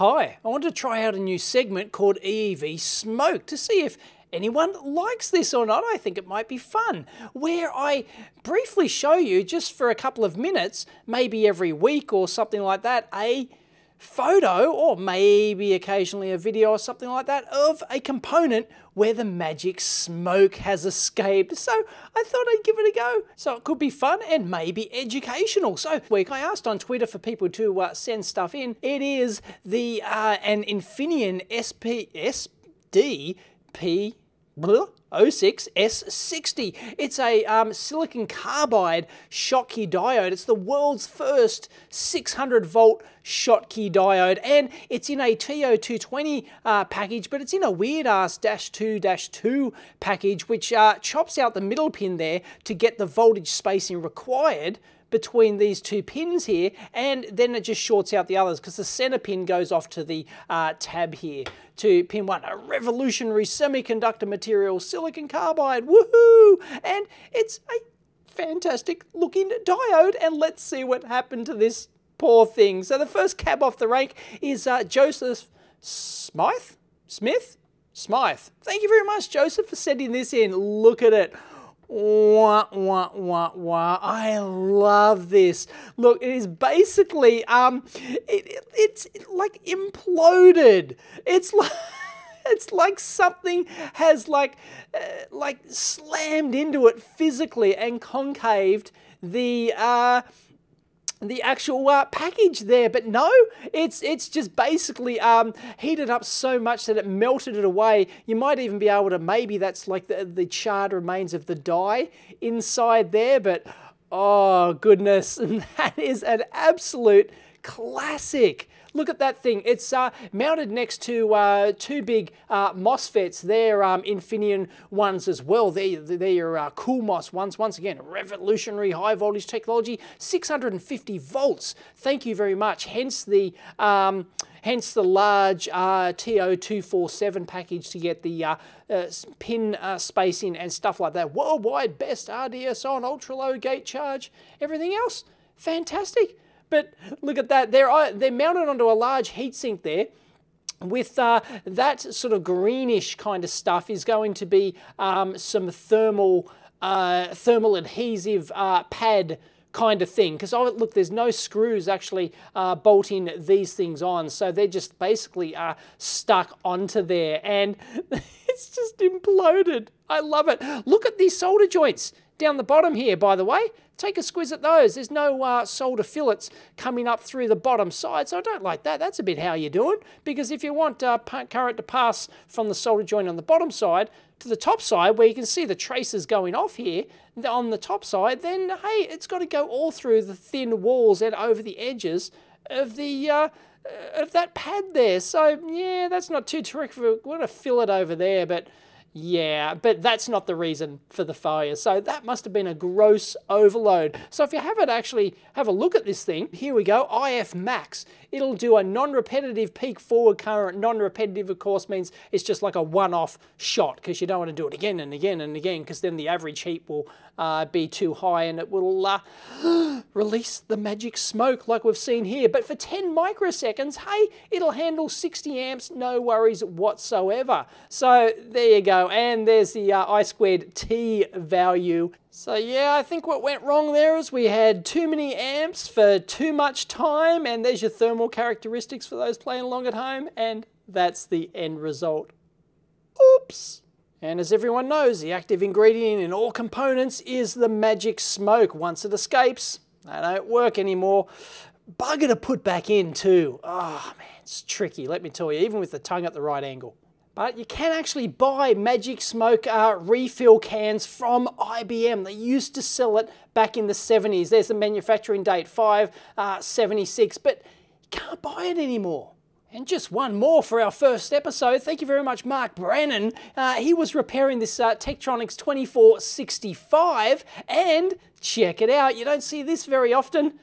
Hi, I want to try out a new segment called EEV Smoke to see if anyone likes this or not. I think it might be fun, where I briefly show you just for a couple of minutes, maybe every week or something like that, a photo or maybe occasionally a video or something like that of a component where the magic smoke has escaped. So I thought I'd give it a go. So it could be fun and maybe educational. So week I asked on Twitter for people to uh, send stuff in. It is the uh, an Infineon SP 06S60. It's a um, silicon carbide Schottky diode. It's the world's first 600 volt Schottky diode and it's in a TO220 uh, package but it's in a weird ass dash 2 dash 2 package which uh, chops out the middle pin there to get the voltage spacing required between these two pins here and then it just shorts out the others because the center pin goes off to the uh, tab here to pin one, a revolutionary semiconductor material, silicon carbide, woohoo! And it's a fantastic looking diode and let's see what happened to this poor thing. So the first cab off the rank is uh, Joseph Smythe? Smith? Smythe. Thank you very much, Joseph, for sending this in. Look at it. Wah, wah, wah, wah. I love this. Look, it is basically, um, it, it, it's like imploded. It's like... It's like something has like, uh, like slammed into it physically and concaved the, uh, the actual uh, package there, but no, it's it's just basically um, heated up so much that it melted it away. You might even be able to, maybe that's like the, the charred remains of the die inside there, but oh goodness, that is an absolute classic. Look at that thing. It's uh, mounted next to uh, two big uh, MOSFETs. They're um, Infineon ones as well. They're, they're uh, CoolMOS ones. Once again, revolutionary high voltage technology, 650 volts. Thank you very much. Hence the... Um, hence the large uh, TO247 package to get the uh, uh, pin uh, spacing and stuff like that. Worldwide best RDS on, ultra low gate charge, everything else, fantastic. But look at that, they're, uh, they're mounted onto a large heatsink there with uh, that sort of greenish kind of stuff is going to be um, some thermal, uh, thermal adhesive uh, pad kind of thing. Because oh look there's no screws actually uh, bolting these things on. So they're just basically uh, stuck onto there. And it's just imploded. I love it. Look at these solder joints down the bottom here by the way Take a squiz at those. There's no uh, solder fillets coming up through the bottom side, so I don't like that. That's a bit how you're doing, because if you want uh, current to pass from the solder joint on the bottom side to the top side, where you can see the traces going off here on the top side, then hey, it's got to go all through the thin walls and over the edges of the uh, of that pad there. So yeah, that's not too terrific. We're going to fill it over there, but yeah, but that's not the reason for the failure. So that must have been a gross overload. So if you haven't actually have a look at this thing, here we go, IF Max. It'll do a non-repetitive peak forward current. Non-repetitive, of course, means it's just like a one-off shot because you don't want to do it again and again and again because then the average heat will uh, be too high and it will uh, release the magic smoke like we've seen here. But for 10 microseconds, hey, it'll handle 60 amps, no worries whatsoever. So there you go. And there's the uh, I squared T value so yeah, I think what went wrong there is we had too many amps for too much time and there's your thermal characteristics for those playing along at home and that's the end result. Oops! And as everyone knows, the active ingredient in all components is the magic smoke. Once it escapes, they don't work anymore. Bugger to put back in too. Oh man, it's tricky, let me tell you, even with the tongue at the right angle. But you can actually buy Magic Smoke uh, refill cans from IBM. They used to sell it back in the 70s. There's the manufacturing date, 576, uh, but you can't buy it anymore. And just one more for our first episode. Thank you very much, Mark Brannon. Uh, he was repairing this uh, Tektronix 2465, and check it out. You don't see this very often.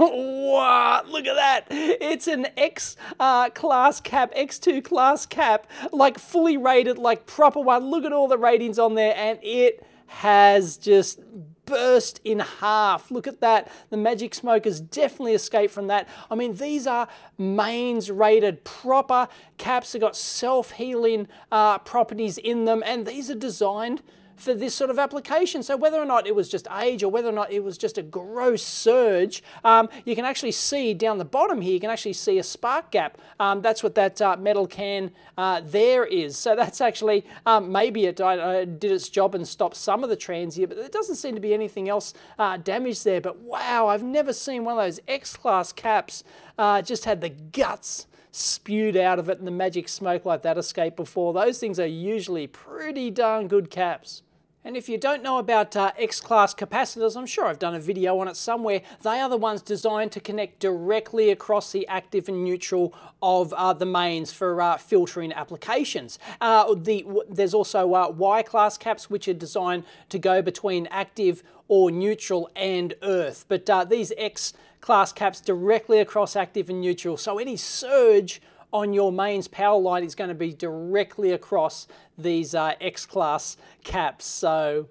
Wow, look at that. It's an X uh, class cap, X2 class cap, like fully rated, like proper one. Look at all the ratings on there and it has just burst in half. Look at that. The Magic Smoke has definitely escaped from that. I mean, these are mains rated proper caps. They've got self-healing uh, properties in them, and these are designed for this sort of application. So whether or not it was just age or whether or not it was just a gross surge, um, you can actually see down the bottom here, you can actually see a spark gap. Um, that's what that uh, metal can uh, there is. So that's actually, um, maybe it uh, did its job and stopped some of the transient, but there doesn't seem to be anything else uh, damaged there. But wow, I've never seen one of those X-Class caps uh, just had the guts spewed out of it and the magic smoke like that escape before. Those things are usually pretty darn good caps. And if you don't know about uh, X-Class capacitors, I'm sure I've done a video on it somewhere. They are the ones designed to connect directly across the active and neutral of uh, the mains for uh, filtering applications. Uh, the, there's also uh, Y-Class caps, which are designed to go between active or neutral and earth. But uh, these X-Class caps directly across active and neutral. So any surge on your mains power line is going to be directly across these uh, X-Class caps. So,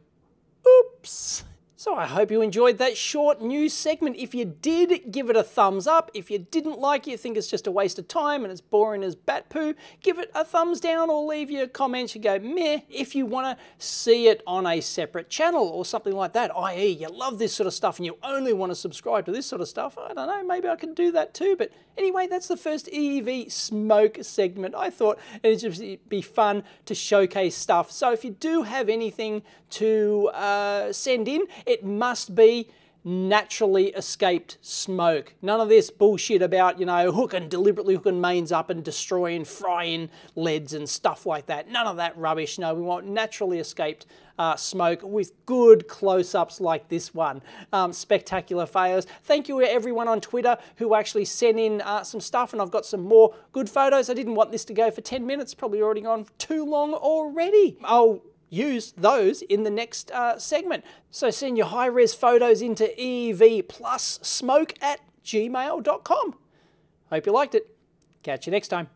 oops. So I hope you enjoyed that short news segment. If you did, give it a thumbs up. If you didn't like it, you think it's just a waste of time and it's boring as bat poo, give it a thumbs down or leave your comments and go meh if you want to see it on a separate channel or something like that, i.e. you love this sort of stuff and you only want to subscribe to this sort of stuff. I don't know, maybe I can do that too. But anyway, that's the first EEV smoke segment. I thought it'd just be fun to showcase stuff. So if you do have anything to uh, send in, it must be naturally escaped smoke. None of this bullshit about, you know, hooking, deliberately hooking mains up and destroying, frying leads and stuff like that. None of that rubbish. No, we want naturally escaped uh, smoke with good close-ups like this one. Um, spectacular fails. Thank you everyone on Twitter who actually sent in uh, some stuff and I've got some more good photos. I didn't want this to go for 10 minutes, probably already gone too long already. I'll use those in the next uh, segment. So send your high-res photos into EEV plus smoke at gmail.com. Hope you liked it. Catch you next time.